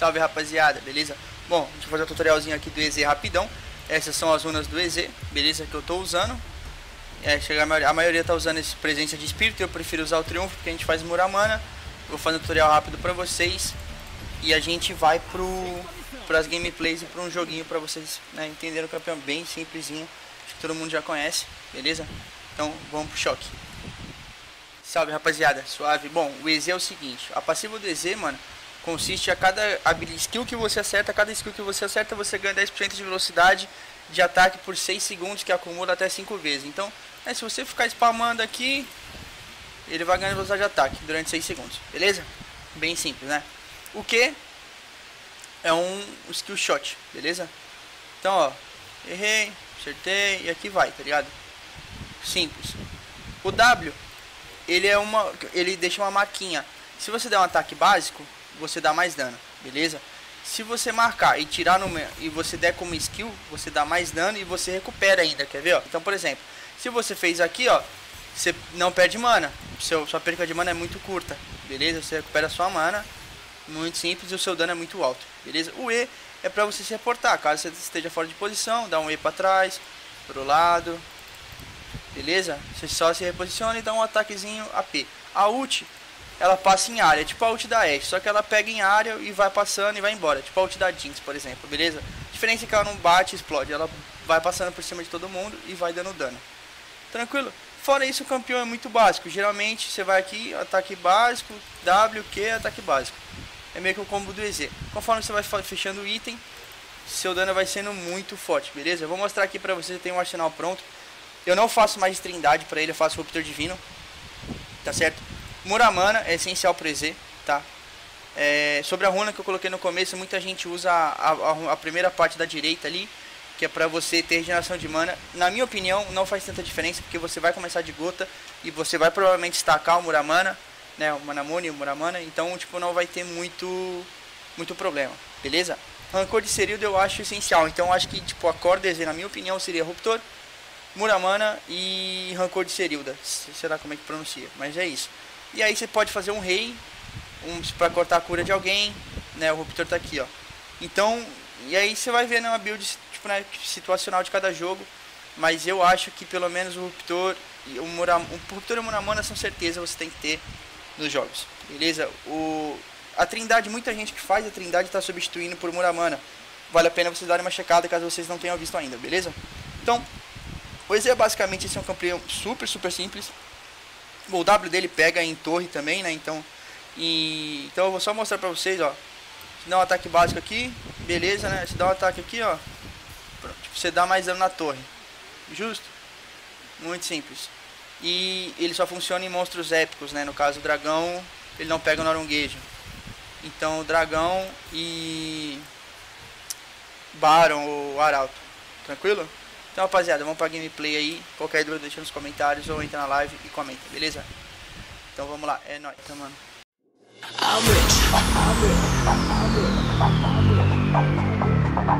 Salve rapaziada, beleza? Bom, deixa eu fazer um tutorialzinho aqui do EZ rapidão. Essas são as runas do EZ, beleza? Que eu tô usando. É, chega a, maioria, a maioria tá usando esse presença de espírito, eu prefiro usar o triunfo porque a gente faz muramana. Vou fazer um tutorial rápido pra vocês. E a gente vai pro pras gameplays e para um joguinho para vocês né, entenderem o campeão bem simplesinho. Acho que todo mundo já conhece, beleza? Então vamos pro choque. Salve rapaziada, suave. Bom, o EZ é o seguinte, a passiva do EZ, mano, consiste a cada skill que você acerta, cada skill que você acerta, você ganha 10% de velocidade de ataque por 6 segundos, que acumula até 5 vezes. Então, é, se você ficar spamando aqui, ele vai ganhar velocidade de ataque durante 6 segundos, beleza? Bem simples, né? O que é um skill shot, beleza? Então, ó, errei, acertei e aqui vai, tá ligado? Simples. O W, ele é uma, ele deixa uma marquinha. Se você der um ataque básico, você dá mais dano, beleza? Se você marcar e tirar no e você der como skill, você dá mais dano e você recupera ainda, quer ver? Ó? Então, por exemplo, se você fez aqui, ó, você não perde mana. Seu, sua perca de mana é muito curta, beleza? Você recupera sua mana, muito simples e o seu dano é muito alto, beleza? O E é para você se reportar, caso você esteja fora de posição, dá um E para trás, pro lado, beleza? Você só se reposiciona e dá um ataquezinho AP. A ult ela passa em área, tipo a ult da Ashe, só que ela pega em área e vai passando e vai embora, tipo a ult da Jinx, por exemplo, beleza? A diferença é que ela não bate e explode, ela vai passando por cima de todo mundo e vai dando dano. Tranquilo? Fora isso, o campeão é muito básico. Geralmente você vai aqui, ataque básico, W, Q, ataque básico. É meio que o combo do EZ. Conforme você vai fechando o item, seu dano vai sendo muito forte, beleza? Eu vou mostrar aqui pra vocês, eu tenho um arsenal pronto. Eu não faço mais trindade pra ele, eu faço Ruptor Divino, tá certo? Muramana é essencial pro EZ, tá? É, sobre a runa que eu coloquei no começo, muita gente usa a, a, a primeira parte da direita ali, que é pra você ter regeneração de mana. Na minha opinião, não faz tanta diferença, porque você vai começar de gota e você vai provavelmente estacar o Muramana, né? O Manamune e o Muramana, então, tipo, não vai ter muito, muito problema, beleza? Rancor de Serildo eu acho essencial, então acho que, tipo, a core EZ, na minha opinião, seria Ruptor, Muramana e Rancor de Serilda, será como é que pronuncia, mas é isso. E aí você pode fazer um rei, um, para cortar a cura de alguém, né? O Ruptor tá aqui, ó. Então, e aí você vai ver né, uma build tipo, né, situacional de cada jogo. Mas eu acho que pelo menos o Ruptor e o, Muram, o Ruptor e o Muramana são certeza você tem que ter nos jogos. Beleza? O, a Trindade, muita gente que faz a Trindade está substituindo por Muramana. Vale a pena vocês darem uma checada caso vocês não tenham visto ainda, beleza? Então, pois é basicamente esse é um campeão super, super simples. O W dele pega em torre também, né? Então, e, então eu vou só mostrar pra vocês, ó. Se dá um ataque básico aqui, beleza, né? Se dá um ataque aqui, ó. Tipo, você dá mais dano na torre. Justo? Muito simples. E ele só funciona em monstros épicos, né? No caso, o dragão, ele não pega o Noronguejo. Então, o dragão e... Baron ou Arauto. Tranquilo? Então, rapaziada, vamos pra gameplay aí. Qualquer dúvida deixa nos comentários ou entra na live e comenta, beleza? Então vamos lá, é nóis, tá, mano. I'm rich. I'm rich. I'm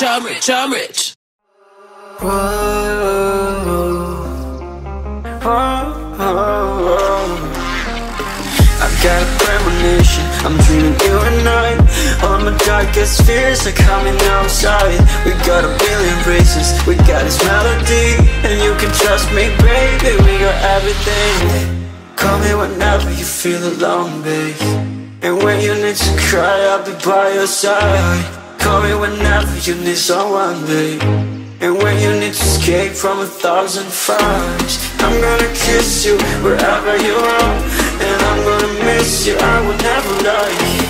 Rich, I'm rich, I'm rich. I got a premonition, I'm dreaming you and I. All my darkest fears are coming outside. We got a billion races, we got this melody. And you can trust me, baby, we got everything. Call me whenever you feel alone, babe. And when you need to cry, I'll be by your side Call me whenever you need someone, babe. And when you need to escape from a thousand fires I'm gonna kiss you wherever you are. And I'm gonna miss you, I will never lie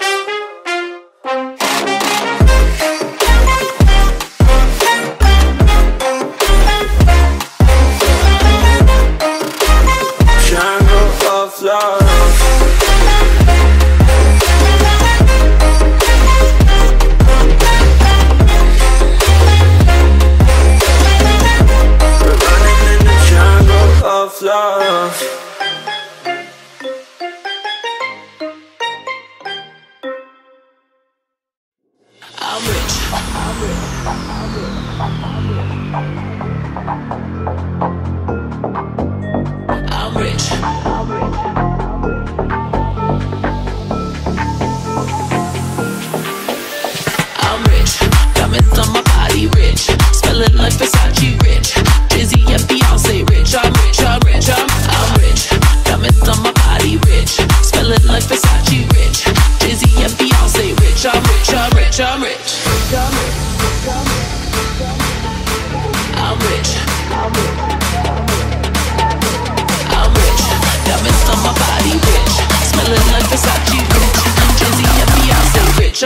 I'm rich.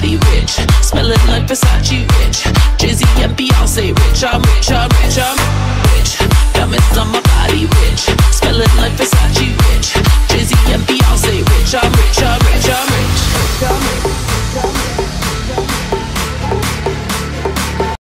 Bugatti rich, smelling like Versace rich, Jizzy and Beyonce rich. I'm rich, I'm rich, I'm rich. Diamonds on my